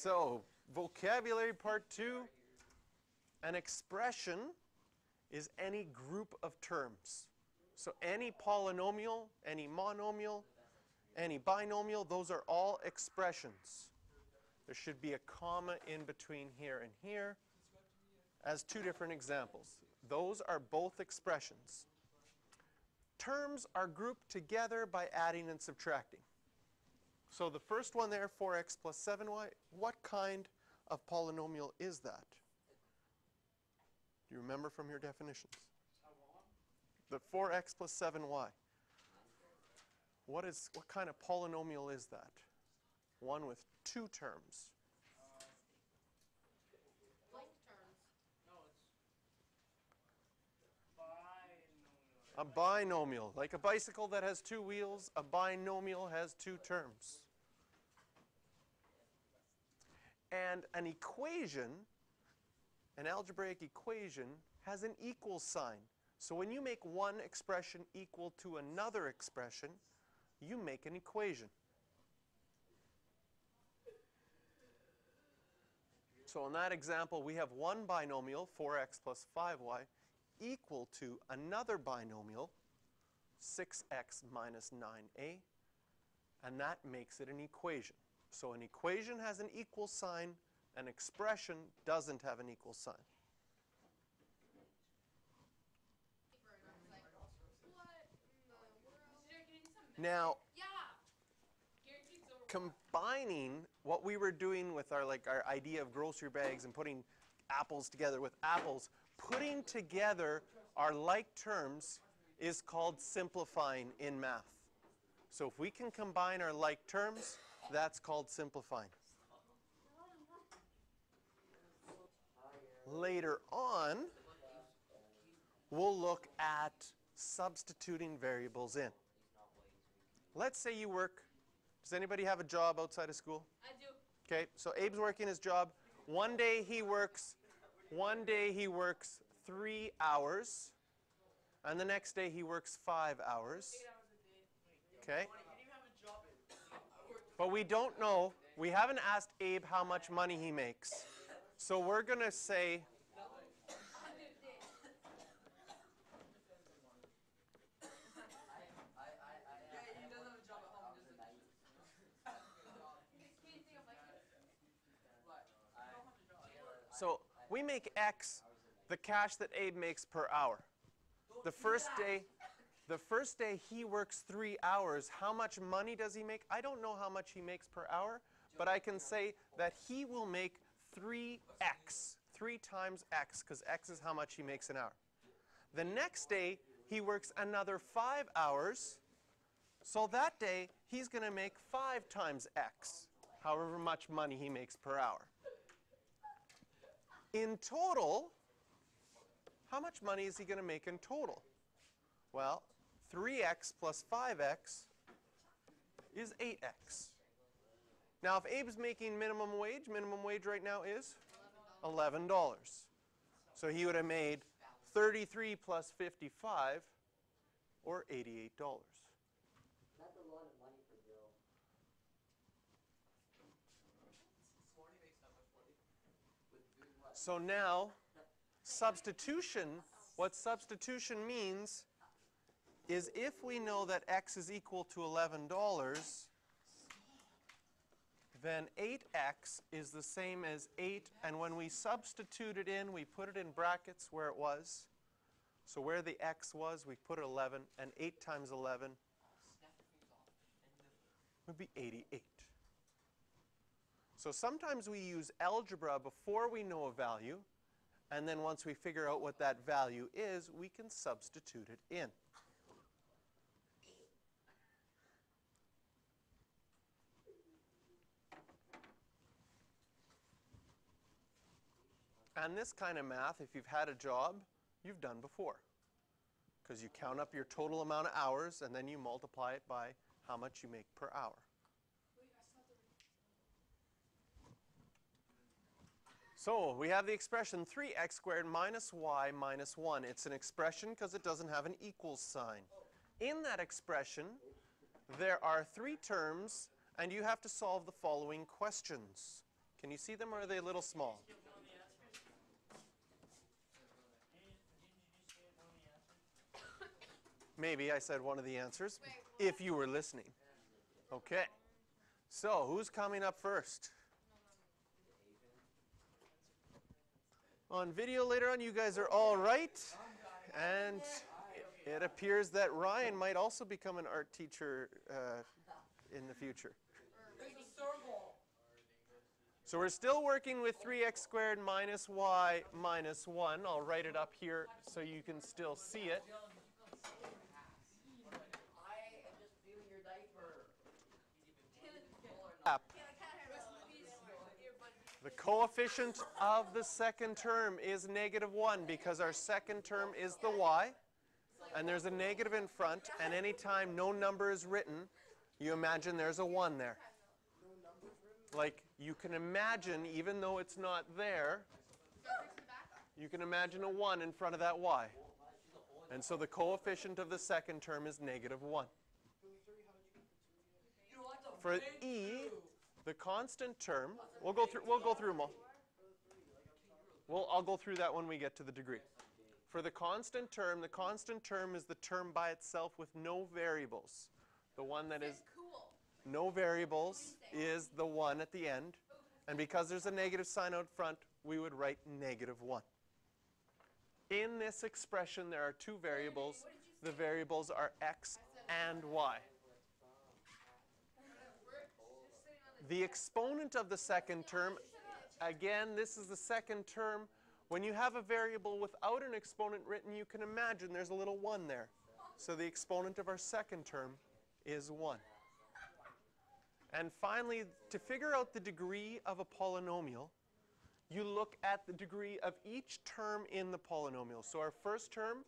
So, vocabulary part two. An expression is any group of terms. So, any polynomial, any monomial, any binomial, those are all expressions. There should be a comma in between here and here as two different examples. Those are both expressions. Terms are grouped together by adding and subtracting. So the first one there, 4x plus 7y, what kind of polynomial is that? Do you remember from your definitions? The 4x plus 7y. What is what kind of polynomial is that? One with two terms. Like terms. No, it's binomial. A binomial, like a bicycle that has two wheels, a binomial has two terms. And an equation, an algebraic equation, has an equal sign. So when you make one expression equal to another expression, you make an equation. So in that example, we have one binomial, 4x plus 5y, equal to another binomial, 6x minus 9a, and that makes it an equation. So an equation has an equal sign, an expression doesn't have an equal sign. Now. Combining what we were doing with our like our idea of grocery bags and putting apples together with apples, putting together our like terms is called simplifying in math. So if we can combine our like terms, that's called simplifying. Later on, we'll look at substituting variables in. Let's say you work does anybody have a job outside of school? I do. Okay, so Abe's working his job. One day he works, one day he works three hours, and the next day he works five hours. Eight hours a day. Wait, Okay, you didn't even have a job. I worked but we don't know. We haven't asked Abe how much money he makes. So we're gonna say, Yeah, he doesn't have a job at home. Just a, Can you think of like what? I don't have a job. so we make X the cash that Abe makes per hour. The first day, the first day he works three hours, how much money does he make? I don't know how much he makes per hour, but I can say that he will make 3x, 3 times x, because x is how much he makes an hour. The next day, he works another 5 hours, so that day, he's going to make 5 times x, however much money he makes per hour. In total, how much money is he going to make in total? Well, 3x plus 5x is 8x. Now, if Abe's making minimum wage, minimum wage right now is $11. So he would have made 33 plus 55 or $88. That's a lot of money for Bill. Smarty makes that much money. With doing what? So now, substitution, what substitution means is if we know that x is equal to $11, then 8x is the same as 8, and when we substitute it in, we put it in brackets where it was. So where the x was, we put 11, and 8 times 11 would be 88. So sometimes we use algebra before we know a value, and then once we figure out what that value is, we can substitute it in. And this kind of math, if you've had a job, you've done before. Because you count up your total amount of hours and then you multiply it by how much you make per hour. So we have the expression 3x squared minus y minus 1. It's an expression because it doesn't have an equals sign. In that expression, there are three terms, and you have to solve the following questions. Can you see them or are they a little small? Maybe I said one of the answers if you were listening. Okay. So, who's coming up first? On video later on, you guys are all right. And it appears that Ryan might also become an art teacher uh, in the future. So we're still working with 3x squared minus y minus 1. I'll write it up here so you can still see it. Yeah, I can't hear rest in peace. The coefficient of the second term is negative 1 because our second term is the y. And there's a negative in front, and anytime no number is written, you imagine there's a 1 there. Like, you can imagine, even though it's not there, you can imagine a 1 in front of that y. And so the coefficient of the second term is negative 1. You like to For E. the constant term, we'll go through we'll go through them all. Well, I'll go through that when we get to the degree. For the constant term, the constant term is the term by itself with no variables. The one that is no variables is the one at the end. And because there's a negative sign out front, we would write negative 1. In this expression, there are two variables. The variables are x and y. The exponent of the second term, again, this is the second term. When you have a variable without an exponent written, you can imagine there's a little 1 there. So the exponent of our second term is 1. And finally, to figure out the degree of a polynomial, you look at the degree of each term in the polynomial. So our first term,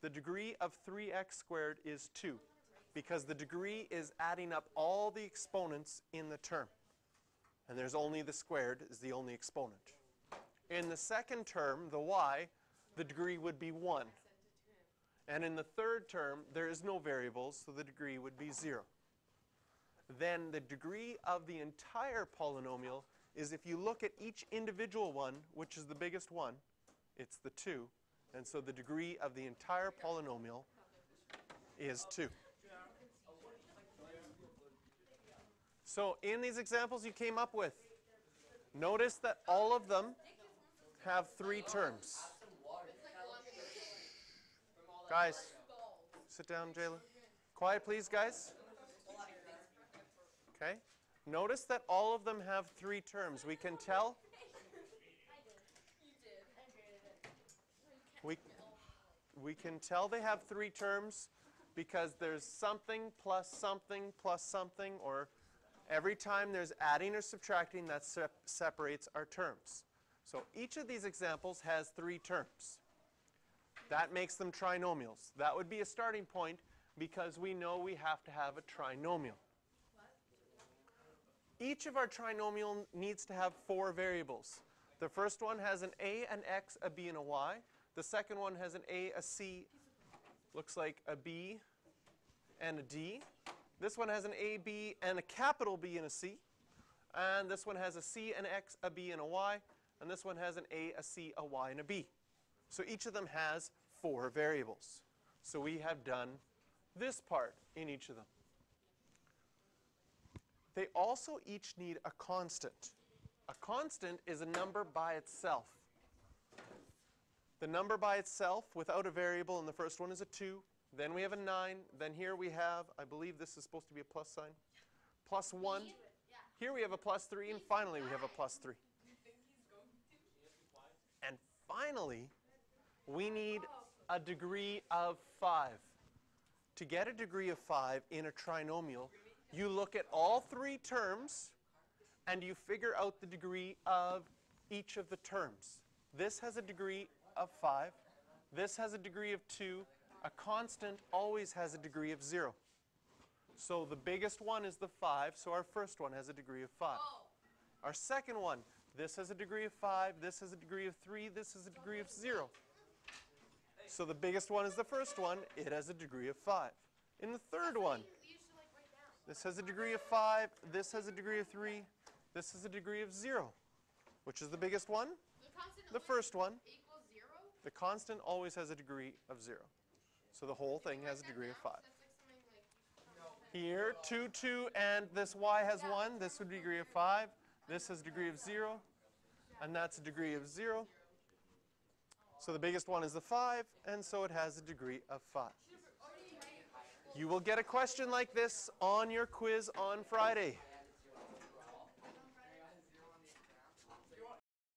the degree of 3x squared is 2 because the degree is adding up all the exponents in the term. And there's only the squared is the only exponent. In the second term, the y, the degree would be 1. And in the third term, there is no variables, so the degree would be 0. Then the degree of the entire polynomial is if you look at each individual one, which is the biggest one, it's the 2. And so the degree of the entire polynomial is 2. So in these examples you came up with, notice that all of them have three terms. Guys, sit down, Jayla. Quiet, please, guys. Okay. Notice that all of them have three terms. We can tell. We, we can tell they have three terms because there's something plus something plus something, or every time there's adding or subtracting, that sep- separates our terms. So each of these examples has three terms. That makes them trinomials. That would be a starting point because we know we have to have a trinomial. Each of our trinomial needs to have four variables. The first one has an a, an x, a b, and a y. The second one has an a, a c, looks like a b, and a d. This one has an a, b, and a capital B and a c. And this one has a c, an x, a b, and a y. And this one has an a, a c, a y, and a b. So each of them has four variables. So we have done this part in each of them. They also each need a constant. A constant is a number by itself. The number by itself without a variable, and the first one is a 2. Then we have a 9. Then here we have, I believe this is supposed to be a plus sign, plus 1. Here we have a plus 3, and finally we have a plus 3. And finally, we need a degree of 5. To get a degree of 5 in a trinomial, you look at all three terms and you figure out the degree of each of the terms. This has a degree of 5. This has a degree of 2. A constant always has a degree of 0. So the biggest one is the 5, so our first one has a degree of 5. Our second one, this has a degree of 5, this has a degree of 3, this has a degree of 0. So the biggest one is the first one, it has a degree of 5. In the third one, You should like write down. this has a degree of 5, this has a degree of 3, This is a degree of 0. Which is the biggest one? The The first one. The constant always has a degree of 0. So the whole thing has a degree of down, 5. 'cause That's like something like you should Here, 2, 2, and this y has 1. This would be degree of 5. This has degree of 0. And that's a degree of 0. So the biggest one is the 5, and so it has a degree of 5. You will get a question like this on your quiz on Friday.